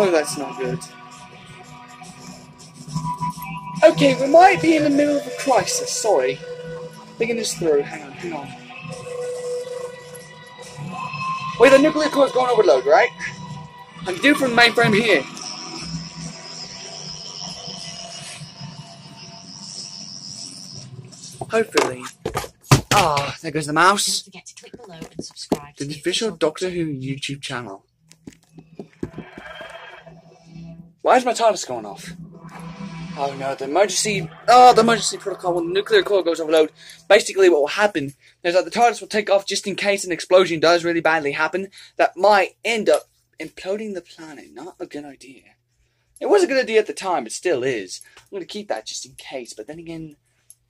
Oh, that's not good. Okay, we might be in the middle of a crisis. Sorry. Thinking this through. Hang on, hang on. Wait, the nuclear core's going overload, right? I'm do it from the mainframe here. Hopefully. Ah, there goes the Don't mouse. forget to click below and subscribe To to the official Doctor Who YouTube channel. Why is my TARDIS going off? Oh no, the emergency. Oh, the emergency protocol when the nuclear core goes overload. Basically, what will happen is that the TARDIS will take off just in case an explosion does really badly happen that might end up imploding the planet. Not a good idea. It was a good idea at the time, it still is. I'm going to keep that just in case, but then again,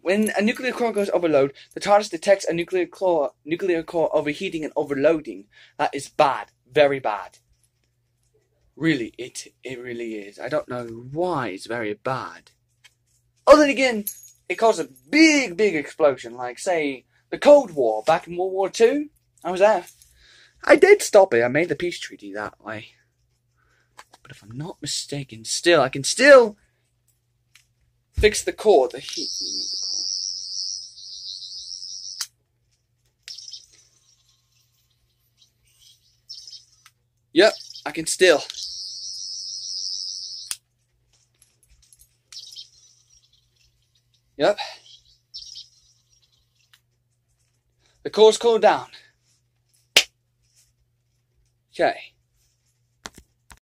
when a nuclear core goes overload, the TARDIS detects a nuclear core, nuclear core overheating and overloading. That is bad, very bad. Really, it it really is. I don't know why it's very bad. Oh, Other than again, it caused a big, big explosion, like say the Cold War back in World War Two. I was there. I did stop it. I made the peace treaty that way. But if I'm not mistaken, still I can still fix the core, the heat of the core. Yep, I can still. Yep. The core's cooled down. Okay.